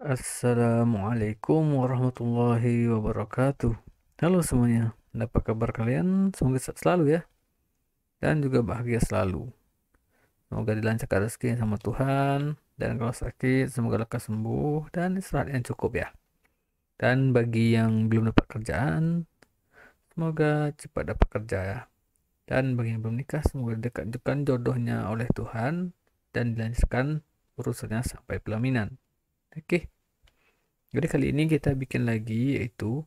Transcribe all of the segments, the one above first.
Assalamualaikum warahmatullahi wabarakatuh. Halo semuanya, apa kabar kalian? Semoga sehat selalu ya, dan juga bahagia selalu. Semoga dilancarkan rezeki sama Tuhan, dan kalau sakit semoga lekas sembuh dan istirahat yang cukup ya. Dan bagi yang belum dapat kerjaan, semoga cepat dapat kerja ya. Dan bagi yang belum nikah, semoga dekatkan jodohnya oleh Tuhan dan dilancarkan urusannya sampai pelaminan. Oke. Jadi kali ini kita bikin lagi yaitu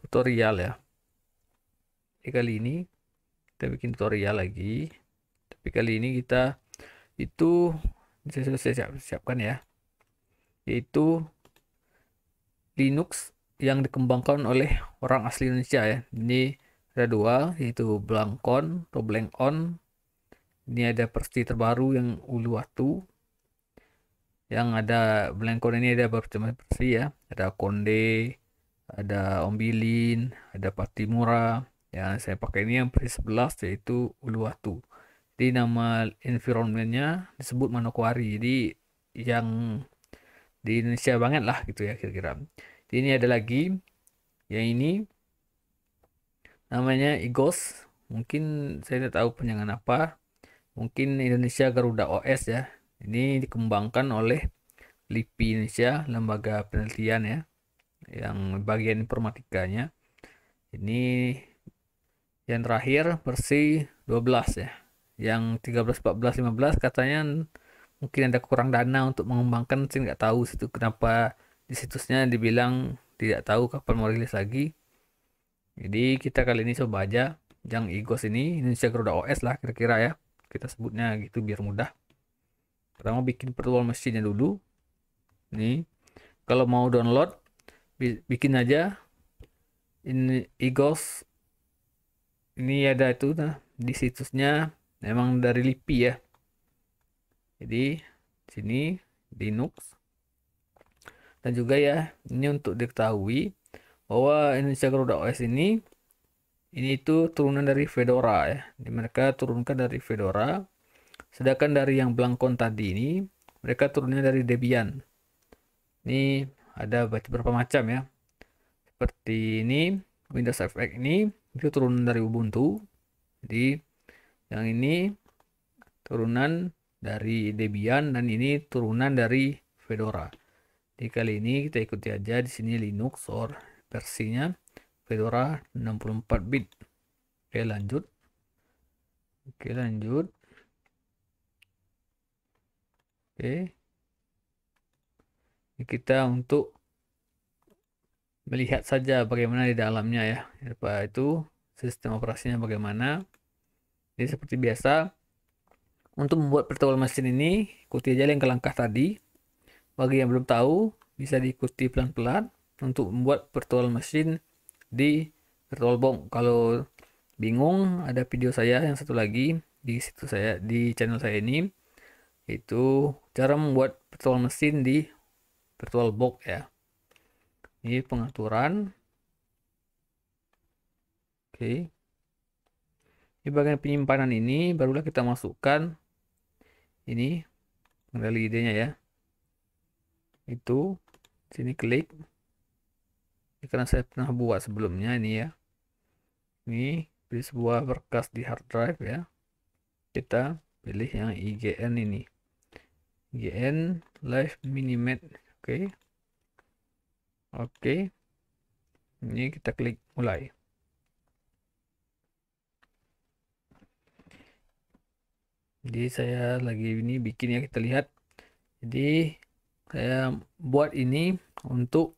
tutorial ya. Jadi kali ini kita bikin tutorial lagi. Tapi kali ini kita itu saya siap siapkan ya. Yaitu Linux yang dikembangkan oleh orang asli Indonesia ya. Ini ada dua yaitu Blankon atau Blankon. Ini ada versi terbaru yang Uluwatu yang ada Blankon ini ada macam versi ya? Ada Konde ada Ombilin ada Patimura yang saya pakai ini yang versi 11 yaitu Uluwatu. Jadi nama environmentnya disebut Manokwari. Jadi yang di Indonesia banget lah gitu ya kira-kira. Jadi ini ada lagi. Yang ini namanya Igos. Mungkin saya tidak tahu penyangan apa. Mungkin Indonesia Garuda OS ya ini dikembangkan oleh LIPI Indonesia, lembaga penelitian ya, yang bagian informatikanya. Ini yang terakhir versi 12 ya. Yang 13, 14, 15 katanya mungkin ada kurang dana untuk mengembangkan, saya nggak tahu situ kenapa di situsnya dibilang tidak tahu kapan mau rilis lagi. Jadi kita kali ini coba aja yang IGOS ini Indonesia Garuda OS lah kira-kira ya. Kita sebutnya gitu biar mudah pertama bikin virtual mesinnya dulu. Nih kalau mau download bikin aja. Ini Igos ini ada itu nah di situsnya. Memang dari LIPI ya. Jadi sini Linux dan juga ya ini untuk diketahui bahwa Indonesia Garuda OS ini ini itu turunan dari Fedora ya. Ini mereka turunkan dari Fedora Sedangkan dari yang Blankon tadi ini, mereka turunnya dari Debian. Ini ada beberapa macam ya. Seperti ini, Windows FX ini, itu turunan dari Ubuntu. Jadi, yang ini turunan dari Debian dan ini turunan dari Fedora. Di kali ini kita ikuti aja di sini Linux or versinya Fedora 64 bit. Oke, lanjut. Oke, lanjut. Oke. Ini kita untuk melihat saja bagaimana di dalamnya ya. Apa itu sistem operasinya bagaimana. Jadi seperti biasa untuk membuat virtual machine ini ikuti aja langkah-langkah tadi. Bagi yang belum tahu bisa diikuti pelan-pelan untuk membuat virtual machine di VirtualBox. Kalau bingung ada video saya yang satu lagi di situ saya di channel saya ini itu cara membuat virtual mesin di VirtualBox ya. Ini pengaturan. Oke. Di bagian penyimpanan ini barulah kita masukkan ini pengendali idenya ya. Itu sini klik. Ini karena saya pernah buat sebelumnya ini ya. Ini pilih sebuah berkas di hard drive ya. Kita pilih yang IGN ini gn live minimat. Oke. Okay. oke. Okay. ini kita klik mulai. Jadi saya lagi ini bikin ya kita lihat. Jadi saya buat ini untuk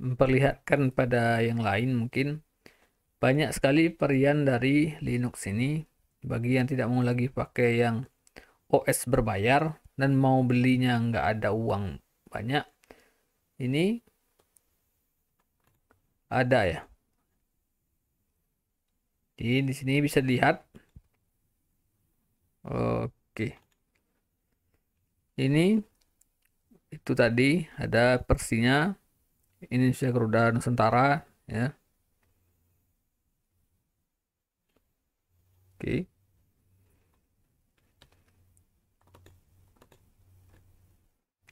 memperlihatkan pada yang lain mungkin. Banyak sekali varian dari Linux ini. Bagi yang tidak mau lagi pakai yang OS berbayar dan mau belinya nggak ada uang banyak ini ada ya. Jadi di sini bisa dilihat. Oke. Ini itu tadi ada persinya. Indonesia Garuda Nusantara ya. Oke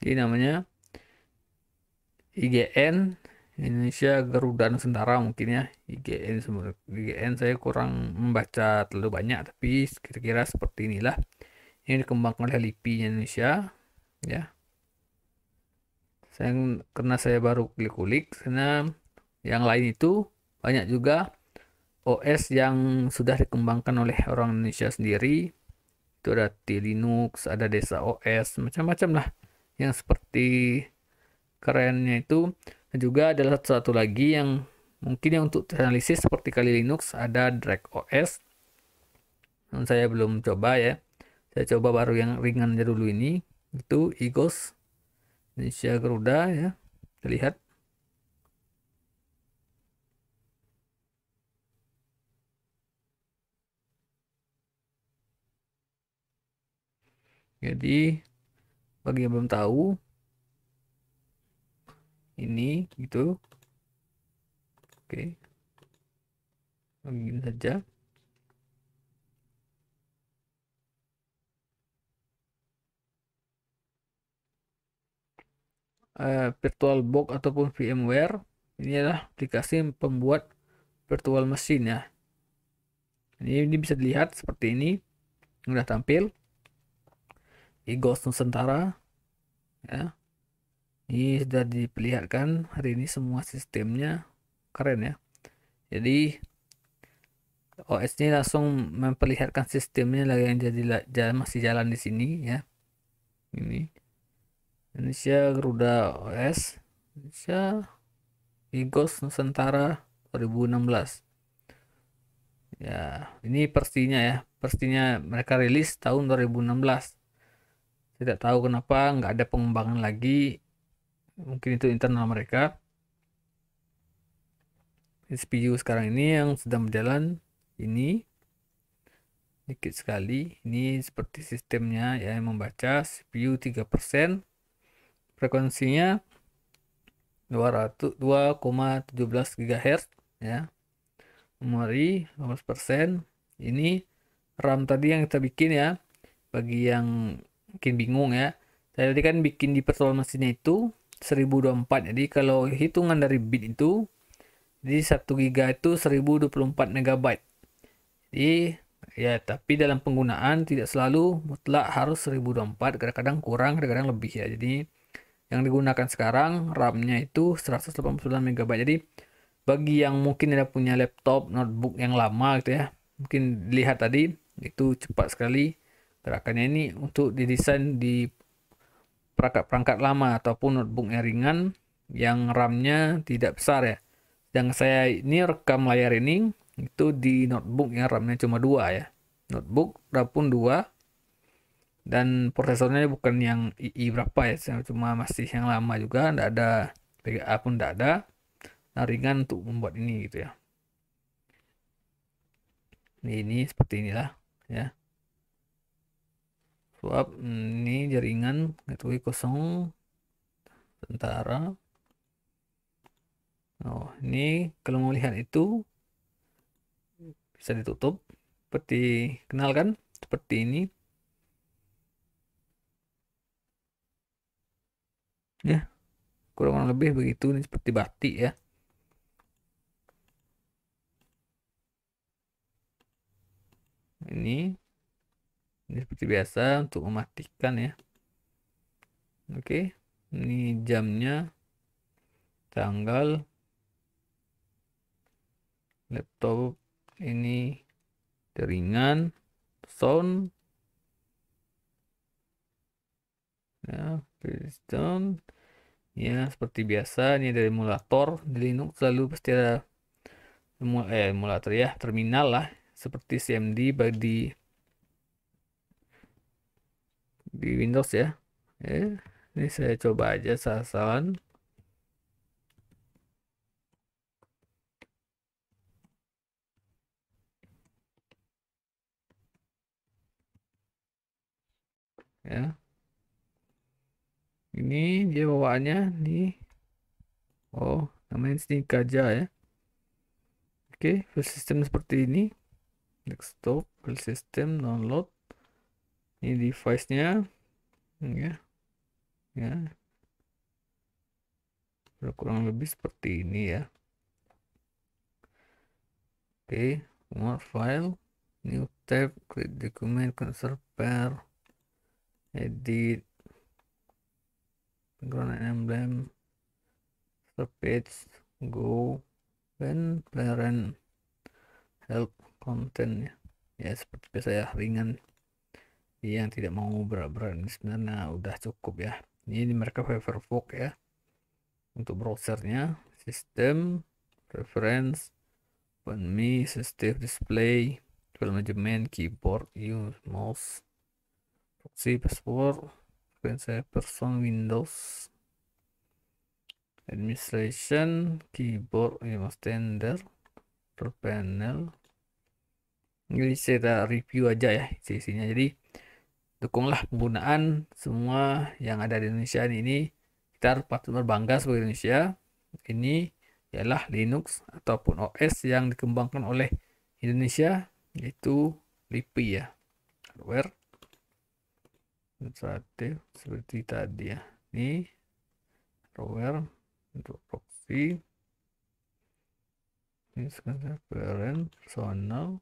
Ini namanya IGN Indonesia Garuda Nusantara mungkin ya. IGN IGN saya kurang membaca terlalu banyak tapi kira-kira seperti inilah. Ini dikembangkan oleh LIPI Indonesia ya. Saya karena saya baru klik-klik karena yang lain itu banyak juga OS yang sudah dikembangkan oleh orang Indonesia sendiri. Itu ada T Linux ada Desa OS macam-macam lah yang seperti kerennya itu. Dan juga adalah satu, lagi yang mungkin yang untuk analisis seperti kali Linux ada Drag OS yang saya belum coba ya. Saya coba baru yang ringan aja dulu ini itu Igos Indonesia Garuda ya. Lihat. Jadi bagi yang belum tahu ini gitu. Oke. Begini saja. Uh, VirtualBox ataupun VMware ini adalah aplikasi pembuat virtual machine ya. Ini, ini bisa dilihat seperti ini. Sudah tampil Igos Nusantara ya. Ini sudah diperlihatkan hari ini semua sistemnya keren ya. Jadi OS ini langsung memperlihatkan sistemnya lagi yang jadi masih jalan di sini ya. Ini. Indonesia Garuda OS Indonesia Igos Nusantara 2016 ya ini persinya ya. Persinya mereka rilis tahun 2016 tidak tahu kenapa nggak ada pengembangan lagi mungkin itu internal mereka. CPU sekarang ini yang sedang berjalan ini dikit sekali. Ini seperti sistemnya ya yang membaca CPU 3% frekuensinya 200 2,17 GHz ya. Memori 15% ini RAM tadi yang kita bikin ya. Bagi yang mungkin bingung ya. Saya tadi kan bikin di virtual mesinnya itu 1024 jadi kalau hitungan dari bit itu jadi 1 giga itu 1024 megabyte. Jadi ya tapi dalam penggunaan tidak selalu mutlak harus 1024 kadang-kadang kurang kadang-kadang lebih ya. Jadi yang digunakan sekarang RAM-nya itu 189 megabyte. Jadi bagi yang mungkin ada punya laptop notebook yang lama gitu ya mungkin lihat tadi itu cepat sekali gerakannya ini untuk didesain di perangkat-perangkat lama ataupun notebook yang ringan yang RAM-nya tidak besar ya. Yang saya ini rekam layar ini itu di notebook yang RAM-nya cuma dua ya. Notebook pun dua dan prosesornya bukan yang II berapa ya, cuma masih yang lama juga, tidak ada VGA pun tidak ada. Nah, ringan untuk membuat ini gitu ya. Ini, ini seperti inilah ya swap ini jaringan gateway kosong. Tentara. Oh ini kalau mau lihat itu bisa ditutup. Seperti kenal kan seperti ini. Ya kurang lebih begitu ini seperti batik ya. Ini ini seperti biasa untuk mematikan ya. Oke ini jamnya. Tanggal. Laptop ini jaringan sound. Ya piston. Ya seperti biasa ini dari emulator. Di Linux selalu pasti ada eh, emulator ya terminal lah. Seperti CMD bagi di Windows ya. Eh, ini saya coba aja sasaran. Ya. Ini dia bawaannya nih. Oh, namanya sini kaja ya. Oke, file system seperti ini. Desktop, file system, download ini device-nya. Ya. Ya. Kurang lebih seperti ini ya. Oke more file. New tab create document cancel pair edit background emblem page go dan parent help content ya seperti biasa ya ringan yang tidak mau berat-berat ini sebenarnya udah cukup ya. Ini mereka Firefox ya. Untuk browsernya sistem reference open me system display file management keyboard use mouse proxy password screen person windows administration keyboard ya standard panel. Ini saya review aja ya isinya jadi dukunglah penggunaan semua yang ada di Indonesia ini. Kita patut berbangga sebagai Indonesia. Ini ialah Linux ataupun OS yang dikembangkan oleh Indonesia yaitu LIPI ya. Hardware. Administratif seperti tadi ya. Ini hardware untuk proxy. Ini sekarang parent personal.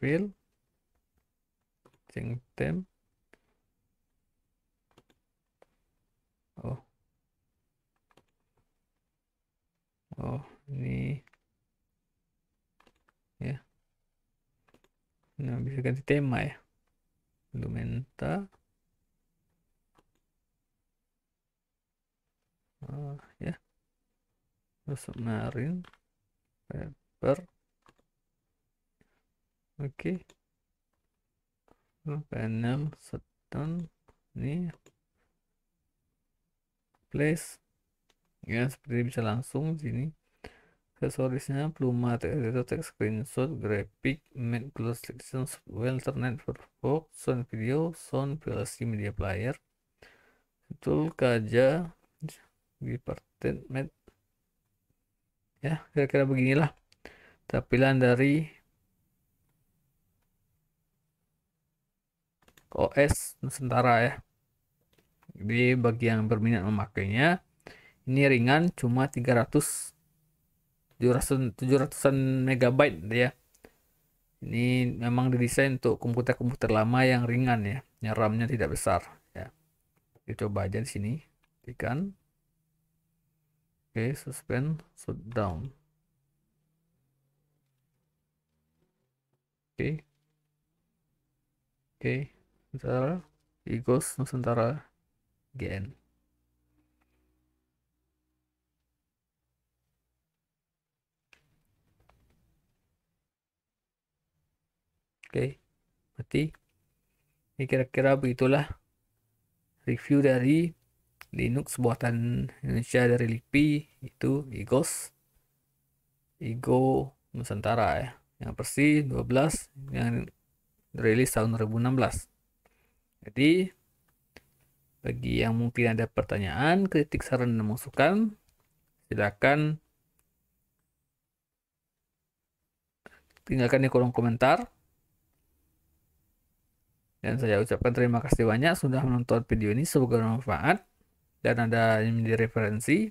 Field change them oh oh ini ya nah bisa ganti tema ya Lumenta oh, ya submarine paper oke panel shutdown ini place. Ya seperti bisa langsung sini. Aksesorisnya pluma itu text screenshot graphic matte plus selection well internet for box sound video sound VLC media player. Tool kaja department. Ya kira-kira beginilah tampilan dari OS Nusantara ya. Jadi bagi yang berminat memakainya ini ringan cuma 300 700 700an megabyte ya. Ini memang didesain untuk komputer-komputer lama yang ringan ya yang RAM-nya tidak besar ya. Dicoba aja di sini tekan oke okay, suspend shutdown oke. Okay. oke. okay. Nusantara Igos Nusantara GN Oke, mati. Ini kira-kira begitulah review dari Linux buatan Indonesia dari LIPI itu Igos Igo Nusantara ya. Yang versi 12 yang rilis tahun 2016 jadi bagi yang mungkin ada pertanyaan, kritik, saran, dan masukan, silakan tinggalkan di kolom komentar. Dan saya ucapkan terima kasih banyak sudah menonton video ini. Semoga bermanfaat dan ada yang menjadi referensi.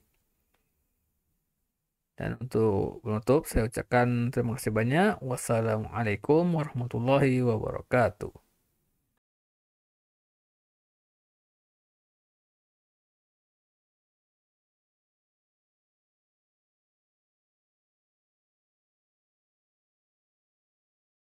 Dan untuk menutup, saya ucapkan terima kasih banyak. Wassalamualaikum warahmatullahi wabarakatuh.